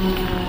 Mm-hmm.